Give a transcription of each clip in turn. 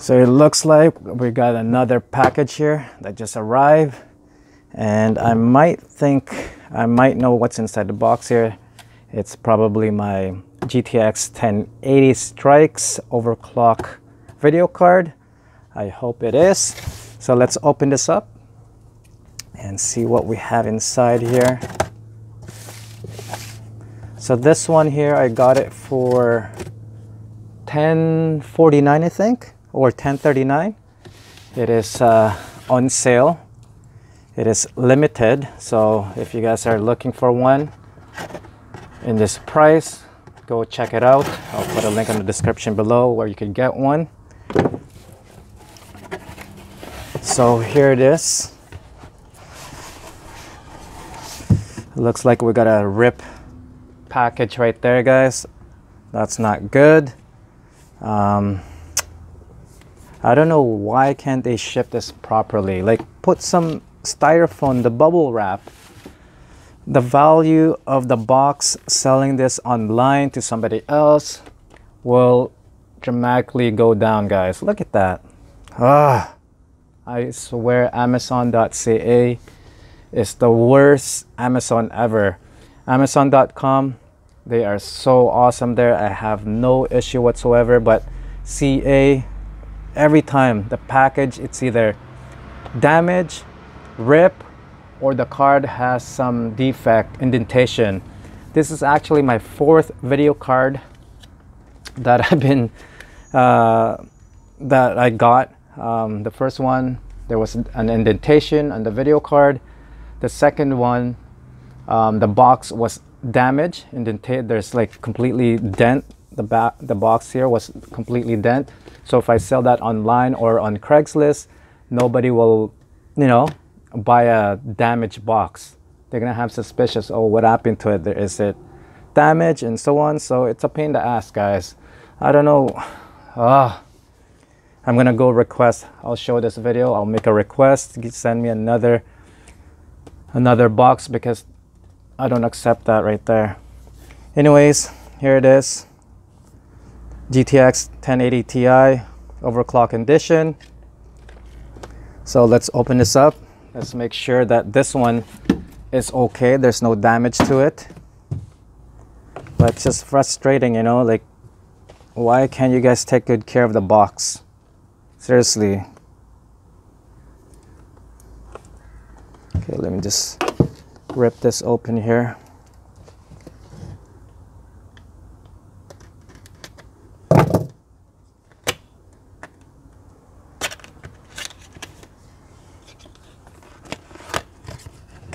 So it looks like we got another package here that just arrived. And I might think, I might know what's inside the box here. It's probably my GTX 1080 Strix overclock video card. I hope it is. So let's open this up and see what we have inside here. So this one here, I got it for 1049 I think, or 1039. It is uh, on sale. It is limited, so if you guys are looking for one in this price, go check it out. I'll put a link in the description below where you can get one. So here it is. Looks like we got a rip package right there, guys. That's not good. Um, I don't know why can't they ship this properly. Like put some styrofoam, the bubble wrap. The value of the box selling this online to somebody else will dramatically go down, guys. Look at that. Ah, I swear Amazon.ca is the worst Amazon ever. Amazon.com, they are so awesome there. I have no issue whatsoever, but CA, every time the package, it's either damage, rip, or the card has some defect, indentation. This is actually my fourth video card that I've been, uh, that I got. Um, the first one, there was an indentation on the video card. The second one, um, the box was damaged, indented. There's like completely dent. The back, the box here was completely dent. So if I sell that online or on Craigslist, nobody will, you know, buy a damaged box. They're gonna have suspicious. Oh, what happened to it? Is it damaged and so on? So it's a pain to ask, guys. I don't know. Ah. I'm gonna go request. I'll show this video. I'll make a request. Send me another another box because I don't accept that right there. Anyways, here it is. GTX 1080 Ti overclock edition. So let's open this up. Let's make sure that this one is okay. There's no damage to it. But it's just frustrating, you know, like why can't you guys take good care of the box? Seriously. Okay, let me just rip this open here.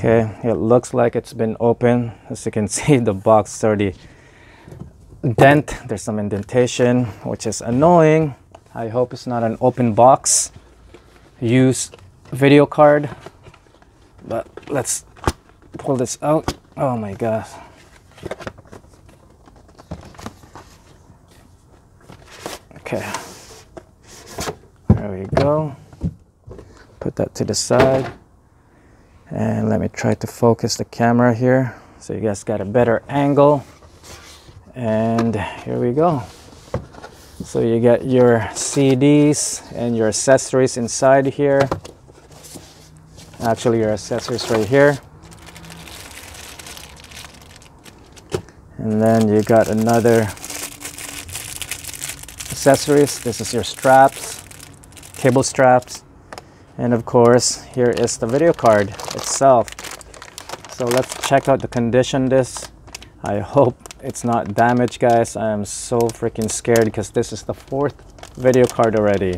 Okay, it looks like it's been open. As you can see, the box already dent. There's some indentation, which is annoying. I hope it's not an open box used video card. But let's pull this out. Oh my god Okay. There we go. Put that to the side. And let me try to focus the camera here so you guys got a better angle. And here we go. So you get your CDs and your accessories inside here. Actually, your accessories right here. And then you got another accessories. This is your straps, cable straps. And of course, here is the video card itself. So let's check out the condition this. I hope it's not damaged, guys. I am so freaking scared because this is the fourth video card already.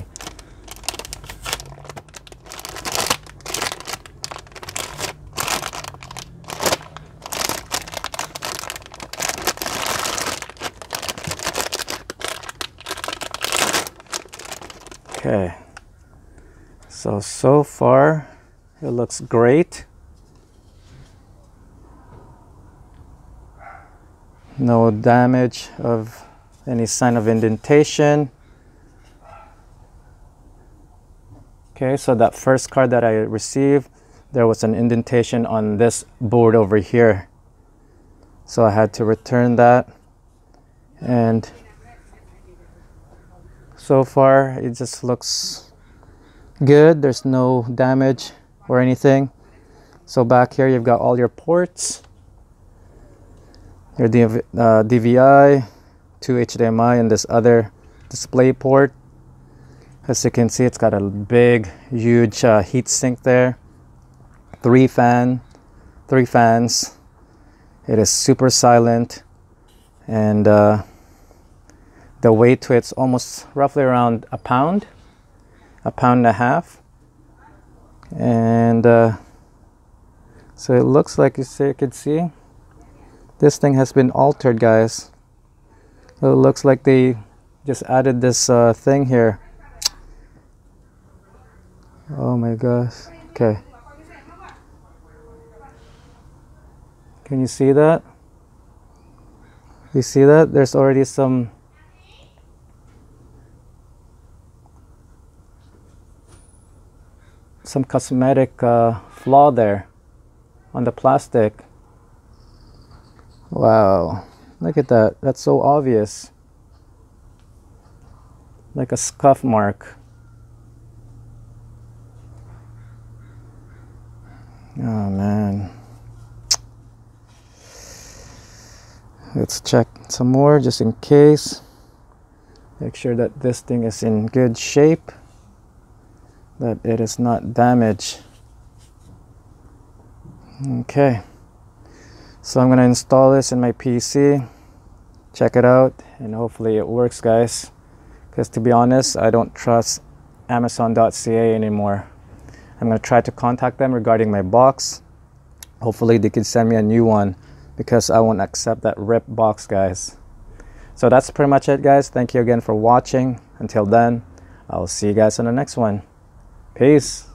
Okay. So, so far it looks great. No damage of any sign of indentation. Okay, so that first card that I received, there was an indentation on this board over here. So I had to return that. And so far it just looks good there's no damage or anything so back here you've got all your ports your DV, uh, DVI, two HDMI, and this other display port. As you can see, it's got a big, huge uh, heat sink there. Three fan, three fans. It is super silent, and uh, the weight to it's almost roughly around a pound, a pound and a half, and uh, so it looks like you, see, you can see this thing has been altered guys. It looks like they just added this uh, thing here. Oh my gosh. Okay. Can you see that? You see that? There's already some some cosmetic uh, flaw there on the plastic Wow, look at that. That's so obvious. Like a scuff mark. Oh man. Let's check some more just in case. Make sure that this thing is in good shape, that it is not damaged. Okay. So I'm gonna install this in my PC, check it out, and hopefully it works guys. Because to be honest, I don't trust Amazon.ca anymore. I'm gonna try to contact them regarding my box. Hopefully they can send me a new one because I won't accept that rip box guys. So that's pretty much it guys. Thank you again for watching. Until then, I'll see you guys on the next one. Peace.